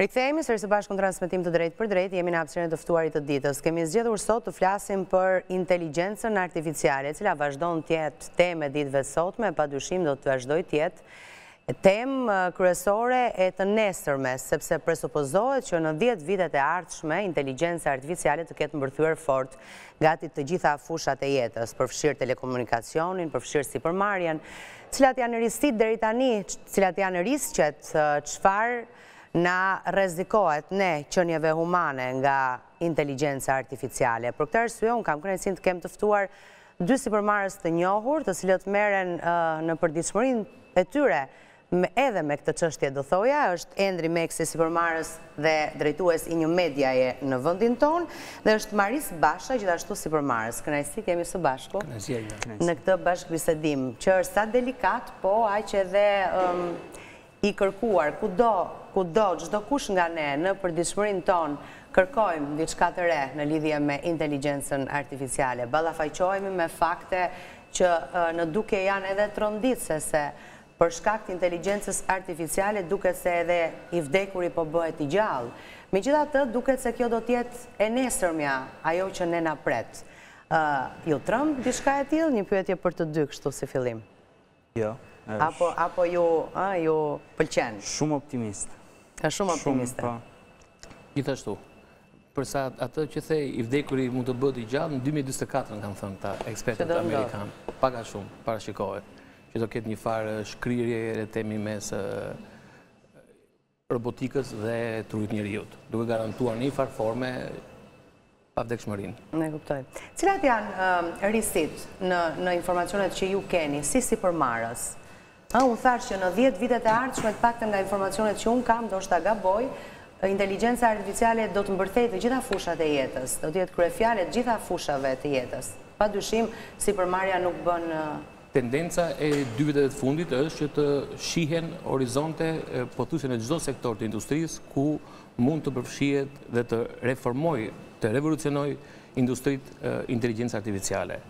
Rikthehemi sërish së bashku në transmitim të drejtpërdrejtë, jemi në hapësirën e të ftuarit të ditës. Kemi zgjedhur sot të flasim për inteligjencën artificiale, e cila vazhdon të jetë temë e ditëve të sotme, pa dyshim do të vazhdojë të jetë Temë kryesore e të nesërmes, sepse presupozohet që në dhjetë vitet e ardhshme inteligjenca artificiale të ketë mbërthyer fort gati të gjitha fushat e jetës, përfshirë telekomunikacionin, përfshirë sipërmarrjen. Cilat janë risitë deri tani, cilat janë risqet, çfarë na rrezikohet ne qenieve humane nga inteligjenca artificiale? Për këtë arsye unë kam kënaqësinë të kem të ftuar Dy sipërmarrës të njohur, të cilët merren në përditshmërinë e tyre edhe me këtë çështje do thoja, është Endri Meksi sipërmarrës dhe drejtues i një mediaje në vendin tonë dhe është Maris Basha gjithashtu sipërmarrës. Kënaqësi të jemi së bashku. Kënaqësia ime. Në këtë bashkëbisedim, që është sa delikat, po aq edhe i kërkuar kudo, kudo, çdokush nga ne në përditshmërinë tonë kërkojmë diçka të re në lidhje me inteligjencën artificiale. Ballafaqohemi me fakte që në dukje janë edhe tronditëse, se për shkak të inteligjencës artificiale duket se edhe i vdekuri po bëhet i gjallë. Megjithatë duket se kjo do të jetë e nesërmja, ajo që ne na pret. Ju tremb diçka e tillë? Një pyetje për të dy kështu si fillim. Jo. Apo apo ju, ë, ju pëlqen. Shumë optimist. Ah, shumë optimistë. Shumë, po. Gjithashtu. Për sa atë që the i vdekuri mund të bëhet i gjallë në 2024 kanë thënë tashmë ekspertët amerikanë. Pak a shumë parashikohet që do ketë një farë shkrirje le të themi mes robotikës dhe trurit të njeriut, duke garantuar në një farë forme pavdekshmërinë. E kuptoj. Cilat janë risitë në informacionet që ju keni, si sipërmarrës? Unë thashë që në 10 vitet e ardhshme të paktën nga informacionet që unë kam, ndoshta gaboj, inteligjenca artificiale do të mbërthejë të gjitha fushat e jetës, do të jetë kryefjala e të gjitha fushave të jetës. Pa dyshim, sipërmarrja nuk bën Tendenca e dy viteve të fundit është që të shihen horizonte pothuajse në çdo sektor të industrisë ku mund të përfshihet dhe të reformojë, të revolucionojë industritë inteligjenca artificiale.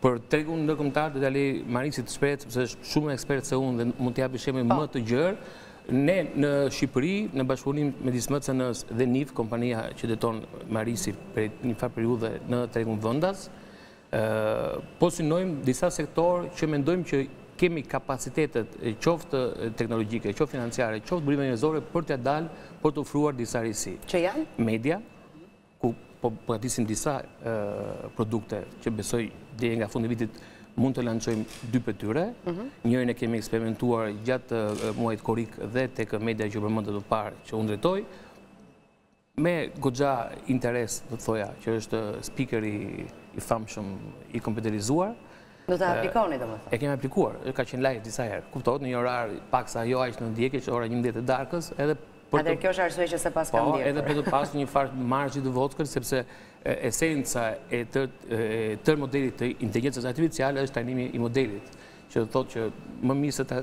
Për tregun ndërkombëtar do t'ia lë Marisit të shprehet sepse është shumë më ekspert se unë dhe mund të japë shembuj më të gjerë. Ne në Shqipëri, në bashkëpunim midis MCN -së dhe NIF, kompania që drejton Marisi prej një farë periudhe në tregun vendas, Po synojmë disa sektorë që mendojmë që kemi kapacitetet qoftë teknologjike, qoftë financiare, qoftë burime njerëzore për t'ia dalë, për të ofruar disa risi. Që janë? Media, ku po përgatisim disa produkte që besoj deri nga fundi i vitit mund të lançojmë dy prej tyre. Njërin e kemi eksperimentuar gjatë muajit korrik dhe tek media që u përmend më parë që unë drejtoj. Me goxha interes do të thoja që është speaker i famshëm i kompjuterizuar. Do ta aplikoni domethënë. E kemi aplikuar, ka qenë live disa herë. Kuptohet në një orar paksa jo aq në ndjekje, ora 11 e darkës, edhe për të Atëherë kjo është arsyeja që s'e paskam ndjekur. Po, edhe për të pasur një farë marzhi të vockël sepse esenca e tërë modelit të inteligjencës artificiale është trajnimi i modelit, që do të thotë që më mirë se ta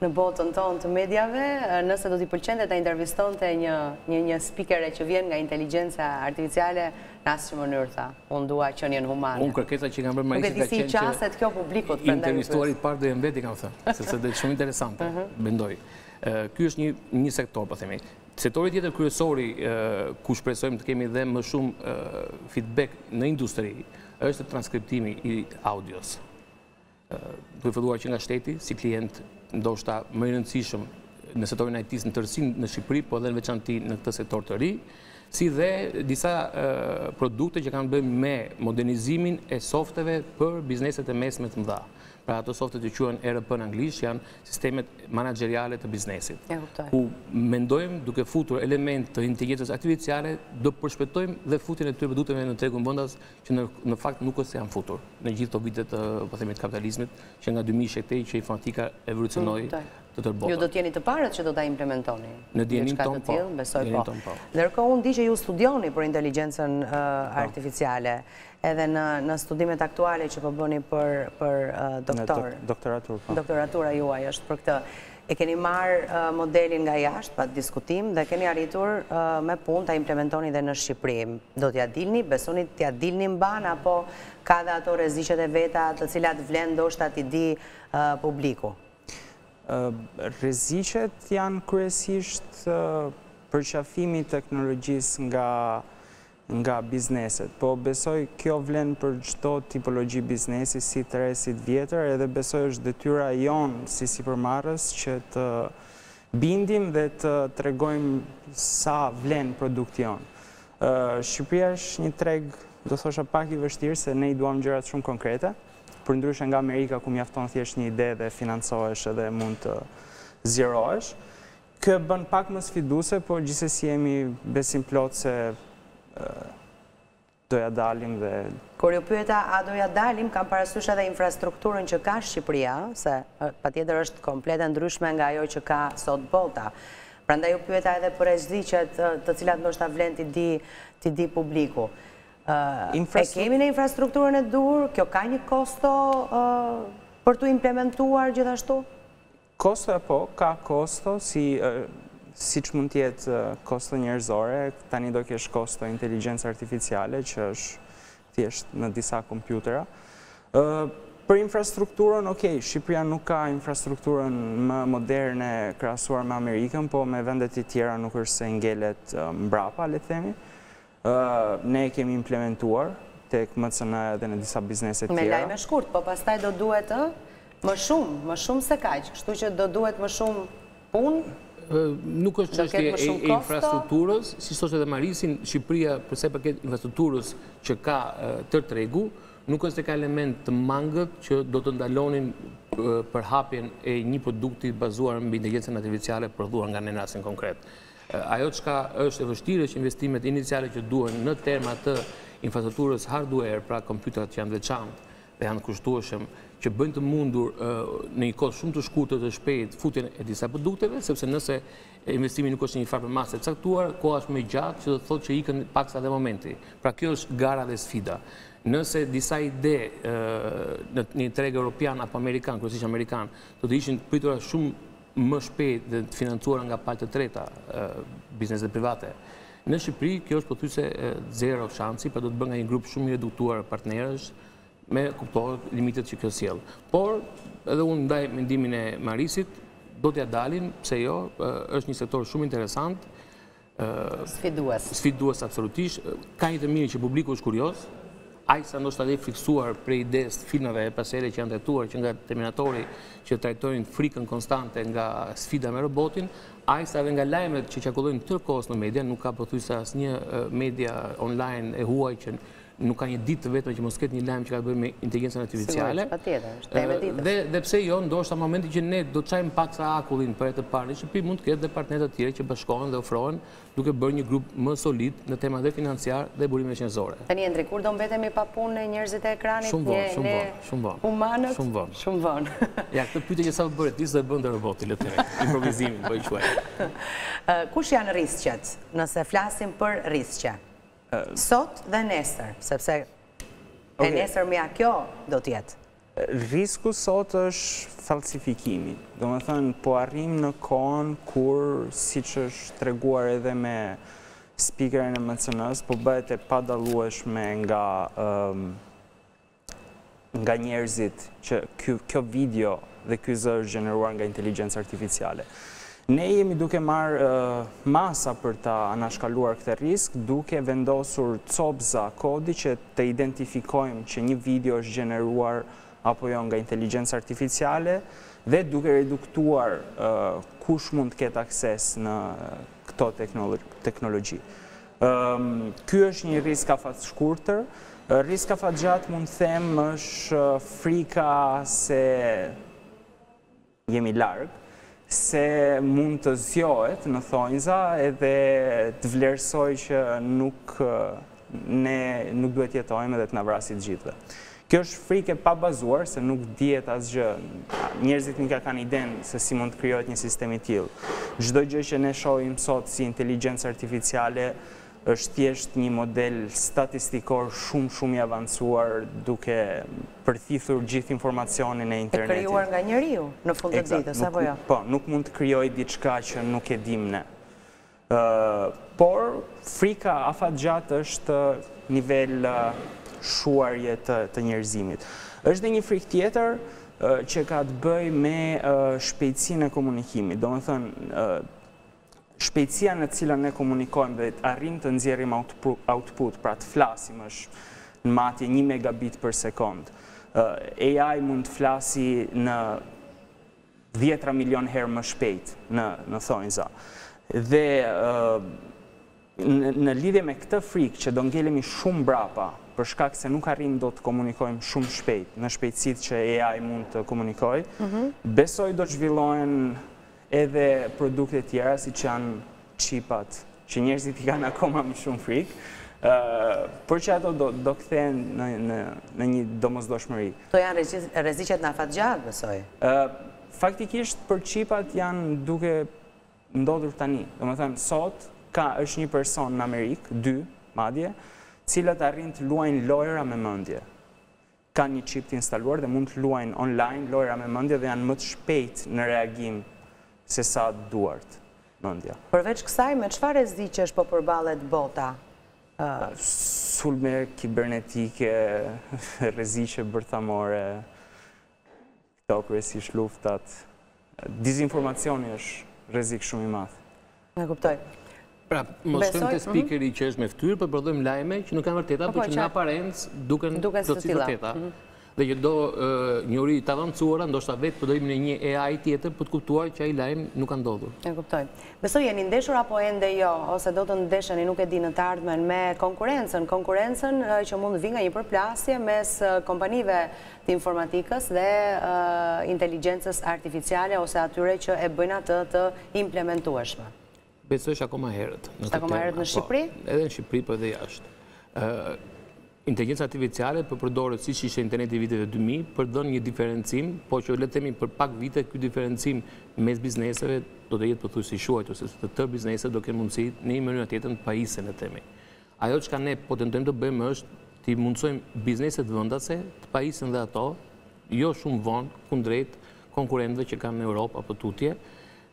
në botën tonë të mediave, nëse do t'i pëlqente ta intervistonte një një një spikere që vjen nga inteligjenca artificiale, në asnjë mënyrë tha, unë dua qenien humane. Unë kërkesa që i kam bërë Marisë ka qenë që Nuk e di si i qaset kjo publikut, prandaj ju pyes. Intervistuari i parë do jem vetë i kam thënë, sepse do jetë shumë interesante, mendoj. Ky është një një sektor po themi. Sektori tjetër kryesori ku shpresojmë të kemi dhe më shumë feedback në industri është transkriptimi i audios. duke filluar që nga shteti, si klient ndoshta më i rëndësishëm në sektorin e IT-së në tërësi në Shqipëri, po edhe në veçanti në këtë sektor të ri, si dhe disa produkte që kanë bëjnë me modernizimin e softeve për bizneset e mesme të mëdha. Pra ato softe që quhen ERP në anglisht janë sistemet menaxheriale të biznesit. Ku mendojmë duke futur elemente të inteligjencës artificiale, do përshpetojmë dhe futjen e këtyre produkteve në tregun vendas që në në fakt nuk është se janë futur në gjithë këto vite të po themi të kapitalizmit që nga 2000-shi e këtej që informatika evolucionoi mm, të tërë botën. Ju do të jeni të parët që do ta implementoni. Në dijenin tonë po. Besoj po. po. Ndërkohë unë di që ju studioni për inteligjencën uh, po. artificiale edhe në në studimet aktuale që po bëni për për uh, doktor. Doktoraturë. Po. Doktoratura juaj është për këtë. E keni marrë modelin nga jashtë, pa diskutim, dhe keni arritur me punë ta implementoni dhe në Shqipëri. Do t'ia dilni, besoni t'ia dilni mbanë apo ka dhe ato rreziqet e veta të cilat vlen ndoshta t'i di publiku? Rreziqet janë kryesisht përqafimi i teknologjisë nga nga bizneset, po besoj kjo vlen për çdo tipologji biznesi si të re si të vjetër edhe besoj është detyra jonë si sipërmarrës që të bindim dhe të tregojmë sa vlen produkti jonë. Shqipëria është një treg do thosha pak i vështirë se ne i duam gjërat shumë konkrete, përndryshe nga Amerika ku mjafton thjesht një ide dhe financohesh edhe mund të zgjerohesh. Kjo e bën pak më sfiduese, por gjithsesi jemi besimplotë se do ja dalim dhe. Kur ju pyeta a do ja dalim, kam parasysh edhe infrastrukturën që ka Shqipëria, se patjetër është komplet e ndryshme nga ajo që ka sot bota. Prandaj ju pyeta edhe për SDIQ-et, të cilat ndoshta vlen t'i dijë publiku. E kemi ne infrastrukturën e duhur? Kjo ka një kosto për t'u implementuar gjithashtu? Kosto e po ka kosto siç mund të jetë kosto njerëzore, tani do kesh kosto inteligjencë artificiale që është thjesht në disa kompjutera. Ë për infrastrukturën, ok, Shqipëria nuk ka infrastrukturën më moderne krahasuar me Amerikën, po me vendet e tjera nuk është se ngelet mbrapa, le të themi. Ne e kemi implementuar tek MCN-a edhe në disa biznese tjera. Me lajme shkurt, po pastaj do duhet ë më shumë, më shumë se kaq, kështu që do duhet më shumë punë, Nuk është çështje e infrastrukturës, siç thoshte edhe Marisi, Shqipëria për sa i përket infrastrukturës që ka tërë tregu, nuk është se ka element të mangët që do të ndalonin përhapjen e një produkti bazuar mbi inteligjencën artificiale prodhuar nga ne në rastin konkret. Ajo çka është e vështirë është investimet iniciale që duhen në terma të infrastrukturës hardware, pra kompjuterat që janë të veçantë dhe janë të kushtueshëm, që bëjnë të mundur në një kohë shumë të shkurtër, të shpejtë futjen e disa produkteve, sepse nëse investimi nuk është në një farë përmase të caktuar, koha është më e gjatë, që do të thotë që ikën paksa edhe momenti. Pra kjo është gara dhe sfida. Nëse disa ide në një treg europian apo amerikan, kryesisht amerikan, do të ishin pritur shumë më shpejt dhe të financuara nga palë të treta, bizneset private. Në Shqipëri, kjo është pothuajse zero shansi, pra do të bëhet nga një grup shumë i reduktuar partnerësh, me, kuptohet, limitet që kjo sjell. Por, edhe unë ndaj mendimin e Marisit, do t'ia dalim, pse jo, është një sektor shumë interesant, Sfidues. Sfidues absolutisht. Ka një të mirë që publiku është kurioz, aq sa ndoshta dhe i frikësuar prej idesë së filmave herë pas here që janë trajtuar që nga Terminatori që trajtojnë frikën konstante nga sfida me robotin, aq sa edhe nga lajmet që qarkullojnë tërë kohës në media, nuk ka pothuajse asnjë media online e huaj që Nuk ka një ditë të vetme që mos ketë një lajm që ka të bëjë me inteligjencën artificiale. Sigurisht, patjetër, është temë e ditës. Dhe dhe pse jo, ndoshta momentin që ne do të çajmë paksa akullin për herë të parë në Shqipëri, mund të ketë dhe partnerë të tjerë që bashkohen dhe ofrohen duke bërë një grup më solid në terma dhe financiarë dhe burimesh njerëzore. Tani Endri, kur do mbetemi pa punë ne njerëzit e ekranit, Shumë vonë, shumë vonë, shumë vonë. Humanët, shumë vonë. Shumë vonë. Ja, këtë pyetje që sapo bëre ti s'do e bënte roboti, le të themi. Improvizimin po e quaj. Kush janë rrisqet, nëse flasim për rrisqe? Sot dhe nesër, sepse e nesër mja kjo do të jetë. Rrisku sot është falsifikimi. Domethënë, po arrijmë në kohën kur, siç është treguar edhe me spikeren e emisionit, po bëhet e padallueshme nga nga njerëzit që kjo video dhe ky zë është gjeneruar nga inteligjenca artificiale. Ne jemi duke marrë masa për ta anashkaluar këtë rrisk, duke vendosur copëza kodi që të identifikojmë që një video është gjeneruar apo jo nga inteligjenca artificiale dhe duke reduktuar kush mund të ketë akses në këto teknologji. Ky është një rrisk afatshkurtër. Rrisk afatgjatë mund të them është frika se jemi larg, se mund të zgjohet në thonjza edhe të vlerësojë që nuk ne nuk duhet të jetojmë edhe të na vrasi të gjithëve. Kjo është frikë e pabazuar se nuk dihet asgjë. Njerëzit nuk ia kanë idenë se si mund të krijohet një sistem i tillë. Çdo gjë që ne shohim sot si inteligjencë artificiale është thjesht një model statistikor shumë shumë i avancuar duke përthithur gjithë informacionin e internetit. E krijuar nga njeriu në fund të ditës, apo jo? Po, nuk mund të krijojë diçka që nuk e dimë ne. Por frika afatgjatë është nivel shuarjeje të njerëzimit. Është dhe një frikë tjetër që ka të bëjë me shpejtësinë e komunikimit. Domethënë shpejtësia në të cilën ne komunikojmë dhe arrijmë të nxjerrim output, pra të flasim është në matje një megabit për sekond. AI mund të flasi në dhjetra milionë herë më shpejt në në thonjza. Dhe në lidhje me këtë frikë që do ngelemi shumë mbrapa për shkak se nuk arrijmë dot të komunikojmë shumë shpejt në shpejtësitë që AI mund të komunikojë, besoj do zhvillohen edhe produkte tjera siç janë Çipat, që njerëzit i kanë akoma më shumë frikë, por që ato do kthehen në një domosdoshmëri. Këto janë rreziqet në afatgjatë, besoj. Faktikisht për çipat janë duke ndodhur tani. Domethënë sot ka është një person në Amerikë, dy madje, të cilët arrijnë të luajnë lojëra me mendje. kanë një çip të instaluar dhe mund të luajnë online lojëra me mendje dhe janë më të shpejtë në reagim sesa duart, mendja. Përveç kësaj, me çfarë rreziqesh po përballet bota? Sulme kibernetike, rreziqe bërthamore. Te kryesisht luftat, dizinformacioni është rrezik shumë i madh. E kuptoj. Pra, mos shkojmë te spikeri që është me fytyrë, po prodhojmë lajme që nuk janë të vërteta, por që në aparencë duken plotësisht të vërteta. Dhe që do njohuri të avancuara, ndoshta vetë përdorimin e një AI tjetër për të kuptuar që ai lajm nuk ka ndodhur. E kuptoj. Besoj jeni ndeshur apo ende jo, ose do të ndesheni, nuk e di në të ardhmen me konkurrencën, konkurrencën që mund të vijë nga një përplasje mes kompanive informatikës dhe inteligjencës artificiale ose atyre që e bëjnë atë të implementueshme. Besoj është akoma herët. Është akoma herët në Shqipëri? Edhe në Shqipëri, po edhe jashtë. Inteligjenca artificiale po përdoret siç ishte interneti i viteve 2000, për të dhënë një diferencim, po që le të themi për pak vite, ky diferencim mes bizneseve do të jetë pothuajse i shuajtur, se të tërë bizneset do kenë mundësi në një mënyrë a tjetrën të pajisen, le të themi. Ajo çka ne po tentojmë të bëjmë është t'i mundësojmë bizneset vendase të pajisen dhe ato jo shumë vonë kundrejt konkurrentëve që kanë në Europë apo tutje,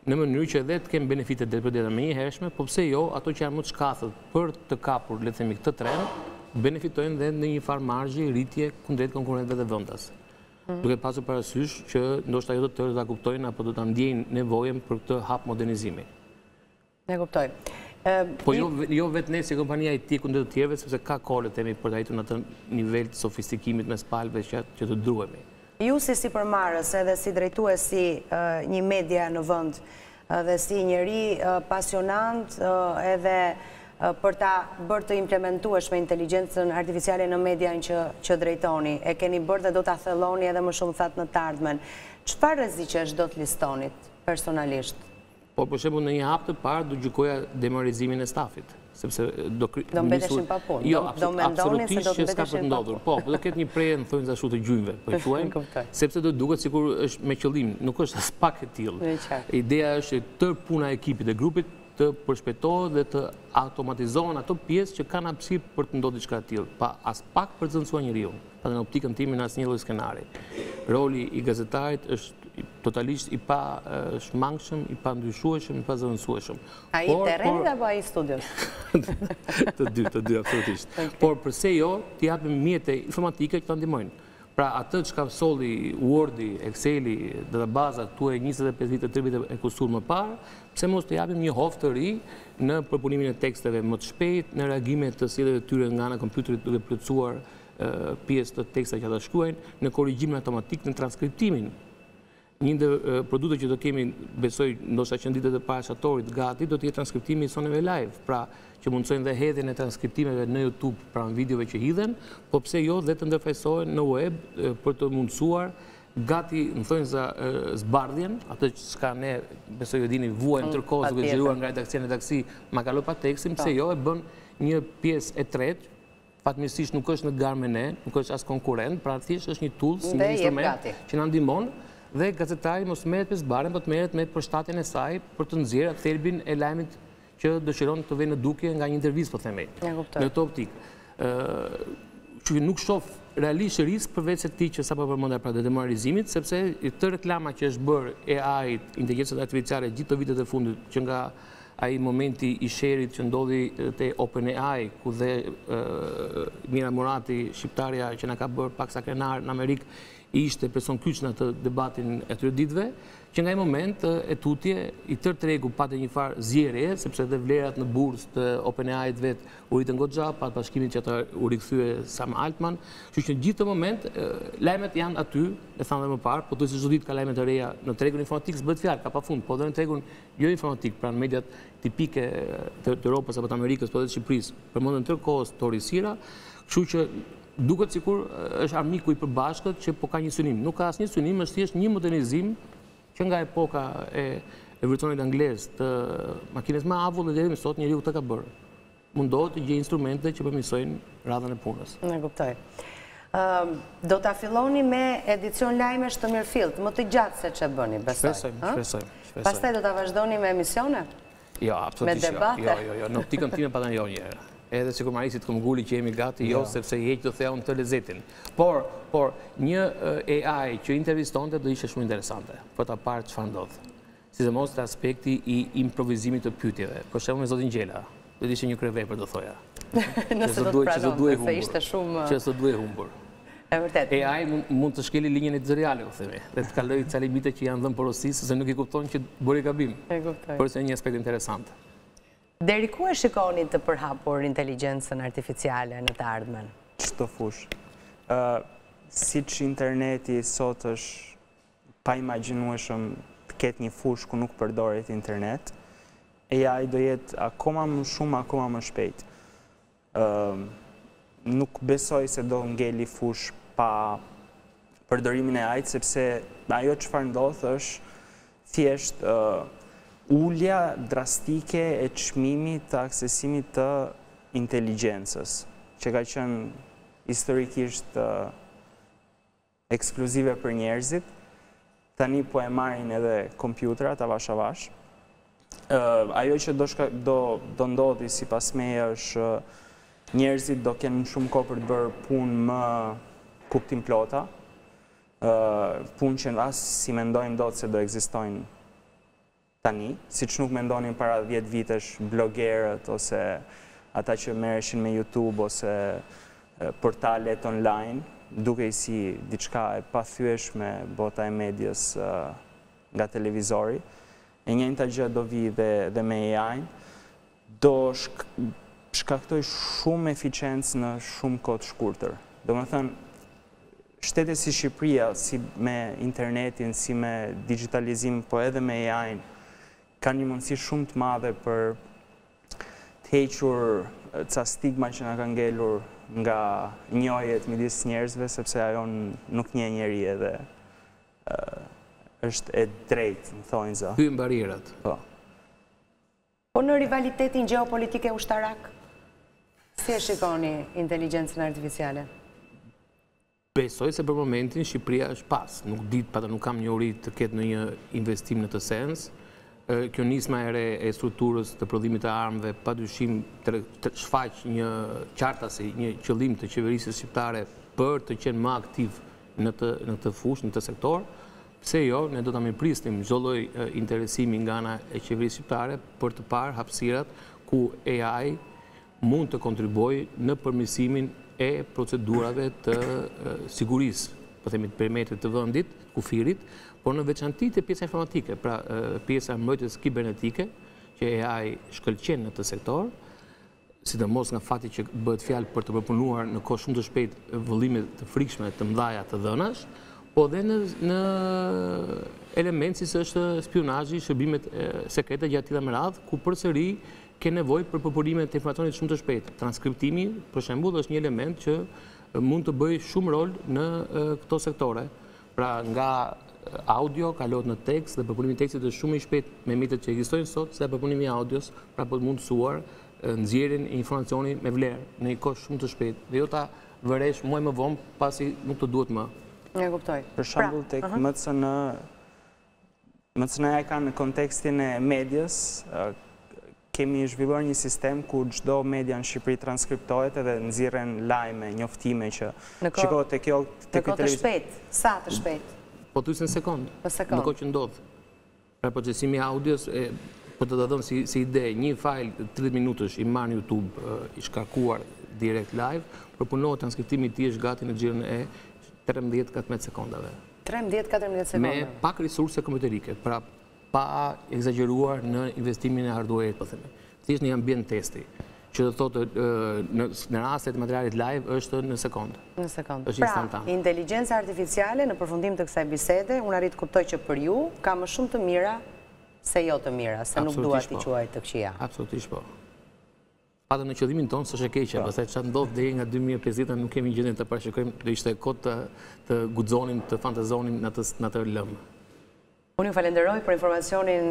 në mënyrë që edhe të kenë benefite të drejtpërdrejta, të menjëhershme, po pse jo, ato që janë më të shkathët për të kapur, le të themi, këtë tren, benefitojnë dhe në një farë marzhi rritje kundrejt konkurrentëve dhe vendas. Mm. duke pasur parasysh që ndoshta jo të tërë do ta kuptojnë apo do ta ndjejnë nevojën për këtë hap modernizimi. E kuptoj. Po jo, jo vetë ne si kompani IT kundrejt të tjerëve, sepse ka kohë, le të themi, për të arritur në atë nivel të sofistikimit mes palëve që të druhemi. Ju si sipërmarrës edhe si drejtues i një medie në vend dhe si njeri pasionant edhe për ta bërë të implementueshme inteligjencën artificiale në median që drejtoni, e keni bërë dhe do ta thelloni edhe më shumë thatë në të ardhmen. Çfarë rreziqesh do të listonit personalisht? Po për shembull në një hap të parë do gjykoja demoralizimin e stafit, sepse do kri... Do mbeteshin pa punë. Jo, do mendonin se do të mbeteshin pa punë. Po, do ketë një prerje në thonjza ashtu të gjunjëve, po quajmë, sepse do duket sikur është me qëllim, nuk është aspak e tillë. Ideja është që tërë puna e ekipit e grupit të përshpejtohet dhe të automatizohen ato pjesë që kanë hapësirë për të ndodhur diçka e tillë, po aspak për të zëvendësuar njeriun. Dhe në optikën time në asnjë lloj skenari. Roli i gazetarit është totalisht i pashmangshëm, i pandryshueshëm, i pazëvendësueshëm. Ai i terrenit apo ai i studios? Të dy, të dy absolutisht. Por përse jo, t'i japim mjete informatike që ta ndihmojnë. Pra atë çka solli Word-i, Excel-i, databazat këtu e njëzet e pesë vite, tridhjetë vite e kusur më parë, pse mos të japim një hov të ri në përpunimin e teksteve më të shpejtë, në reagime të sjelljeve të tyre nga ana e kompjuterit duke plotësuar pjesë të tekstave që ata shkruajnë, në korrigjimin automatik, në transkriptimin. Një ndër produktet që do kemi, besoj, ndoshta që në ditët e para të shtatorit gati, do të jetë transkriptimi i soneve live, pra që mundësojnë dhe hedhjen e transkriptimeve në YouTube pranë videove që hidhen, po pse jo dhe të ndërfaqësohen në web për të mundësuar gati në thonjëza zbardhjen, atë që çka ne, besoj e dini, vuajnë mm, tërë kohës duke xhiruar nga redaksia në redaksi, ma kalo pak tekstin, pse jo e bën një pjesë e tretë, Fatmirësisht nuk është në garë me ne, nuk është as konkurrent, pra thjesht është një tool, si një instrument që na ndihmon dhe gazetari mos merret me zbardhjen, por të merret me përshtatjen e saj për të nxjerrë thelbin e lajmit që dëshiron të vërë në dukje nga një intervistë po themi. Në këtë optikë, që nuk shoh realisht risk përveç se atij që sapo përmenda pra dhe demoralizimit, sepse kjo reklama që është bërë e AI-t, inteligjencës artificiale, gjithë këto vitet e fundit, që nga Ai momenti i sherrit që ndodhi te OpenAI, ku dhe Mira Murati, shqiptarja që na ka bërë paksa krenarë në Amerikë, ishte person kyç në atë debatin e atyre ditëve, që nga ai moment e tutje i tërë tregu pati një farë zierjeje, sepse dhe vlerat në bursë të OpenAI-t vetë u rritën goxha pas bashkimit që u rikthye Sam Altman, kështu që në gjithë këtë moment lajmet janë aty, e thamë dhe më parë, pothuajse çdo ditë ka lajme të reja në tregun e informatikës bëhet fjalë, ka pafund, po dhe në tregun Jo informatik, pra në mediat tipike të Europës apo të Amerikës, po dhe të Shqipërisë, përmenden tërë kohës teorisira, kështu që duket sikur është armiku i përbashkët që po ka një synim. Nuk ka asnjë synim, është thjesht një modernizim që nga epoka e revolucionit anglez të makinës me avull e deri më sot njeriu këtë ka bërë. Mundohet të gjejë instrumente që përmirësojnë radhën e punës. E kuptoj. Do ta filloni me edicion lajmesh të mirëfilltë, më të gjatë se ç'e bëni, besoj. Shpresoj, shpresoj. Pastaj do të vazhdoni me emisione? Jo, absolutisht jo. Me debate? Jo, jo, jo, në optikën time jo njëherë. Edhe sikur Marisi të këmbëngulë që jemi gati, jo, jo. sepse i heq do thoja unë atë lezetin. Por, por, një AI që intervistonte do ishte shumë interesante, për ta parë çfarë ndodh. Sidomos te aspekti i improvizimit të pyetjeve. Për shembull me zotin Gjela, do të ishte një kryevepër do thoja. Nëse do të pranonte, se ishte shumë... Që s'do duhej humbur. E vërtetë. AI mund të shkelë linjën editoriale, po themi, dhe të kalojë ca limite që janë dhënë porosi, sepse nuk i kupton që bëri gabim. E kuptoj. Por është një aspekt interesant. Deri ku e shikoni të përhapur inteligjencën artificiale në të ardhmen? Çdo fushë? Siç interneti sot është paimagjinueshëm të ketë një fushë ku nuk përdoret internet, AI do jetë akoma më shumë, akoma më shpejt. Nuk besoj se do ngeli fushë pa përdorimin e AI-t, sepse ajo çfarë ndodh është thjesht ulja drastike e çmimit të aksesimit të inteligjencës, që ka qenë historikisht ekskluzive për njerëzit, tani po e marrin edhe kompjutrat avash avash. Ajo që do ndodhi sipas meje është njerëzit do kenë shumë kohë për të bërë punë më kuptimplota, punë që as s'i mendojnë dot se do ekzistojnë tani, siç nuk mendonin para dhjetë vitesh blogerët ose ata që merreshin me YouTube ose portalet online, dukej si diçka e pathyeshme bota e medias nga televizori. E njëjta gjë do vijë dhe me AI-në. do shkaktojë shumë eficiencë në shumë kohë të shkurtër. Domethënë, shtete si Shqipëria, si me internetin, si me digjitalizimin, po edhe me AI-n, kanë një mundësi shumë të madhe për të hequr ca stigma që na ka ngelur nga njohjet midis njerëzve, sepse ajo nuk njeh njeri edhe është e drejtë në thonjza. Heq barrierat. Po. Po në rivalitetin gjeopolitik e ushtarak, si e shikoni inteligjencën artificiale? Besoj se për momentin Shqipëria është pas. Nuk di të, pra ta, nuk kam njohuri të ketë ndonjë investim në këtë sens. Kjo nisma e re e strukturës të prodhimit të armëve, pa dyshim shfaq një, qartazi, një qëllim të qeverisës shqiptare për të qenë më aktive në këtë fushë, në këtë sektor. Pse jo, ne do ta mirëprisnim çdo lloj interesimi nga ana e qeverisë shqiptare për të parë hapësirat ku AI mund të kontribuojë në përmirësimin e procedurave të sigurisë, po themi të perimetrit të vendit, të kufirit, por në veçanti te pjesa informatike, pra pjesa e mbrojtjes kibernetike, që AI shkëlqen në këtë sektor, sidomos nga fakti që bëhet fjalë për të përpunuar në kohë shumë të shpejtë vëllime të frikshme, të mëdhaja të dhënash, po dhe në elemente siç është spionazhi, shërbimet sekrete e të tjera me radhë, ku përsëri ke nevojë për përpunime të informacionit shumë të shpejtë. Transkriptimi, për shembull, është një element që mund të bëjë shumë rol në këto sektore. Pra nga audio kalohet në tekst dhe përpunimi i tekstit është shumë më i shpejtë me mjetet që ekzistojnë sot se përpunimi i audios, pra për të mundësuar nxjerrjen e informacionit me vlerë në një kohë shumë të shpejtë dhe jo ta vëresh muaj më vonë pasi nuk të duhet më. E kuptoj. Për shembull tek MCN MCN-a ka në kontekstin e medias, kemi zhvilluar një sistem ku çdo media në Shqipëri transkriptohet edhe nxirren lajme, njoftime që shiko te kjo te ky televizion. Në kohë të shpejtë, sa të shpejtë? Pothuajse në sekondë. Në sekondë. Në kohë që ndodh. Pra procesimi i audios, për të ta dhënë si ide, një fajl tridhjetë minutësh i marrë në YouTube i shkarkuar direkt live, përpunohet transkriptimi i tij është gati në gjirin e trembëdhjetë katërmbëdhjetë sekondave. Trembëdhjetë, katërmbëdhjetë sekonda. Me pak resurse kompjuterike, pra pa ekzagjeruar në investimin e hardware-it, po themi. Thjesht një ambient testi, që do të thotë në raste të materialit live është në sekondë. Në sekondë. Është instantan. Pra, inteligjenca artificiale në përfundim të kësaj bisede, unë arrij të kuptoj që për ju ka më shumë të mira se jo të mira, se nuk dua t'i quaj të këqija. Absolutisht po. Pra të paktën në qëllimin tonë, s'është e keqe, pastaj ça ndodh deri nga 2050, nuk kemi gjendje ta parashikojmë, do ishte kot të guxonim, të fantazonim në atë lëmë. Unë ju falenderoj për informacionin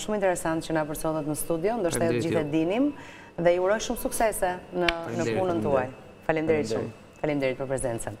shumë interesant që na përcollët në studio, ndoshta jo të gjithë e dinim, dhe ju uroj shumë suksese në punën tuaj. Faleminderit shumë, faleminderit për prezencën.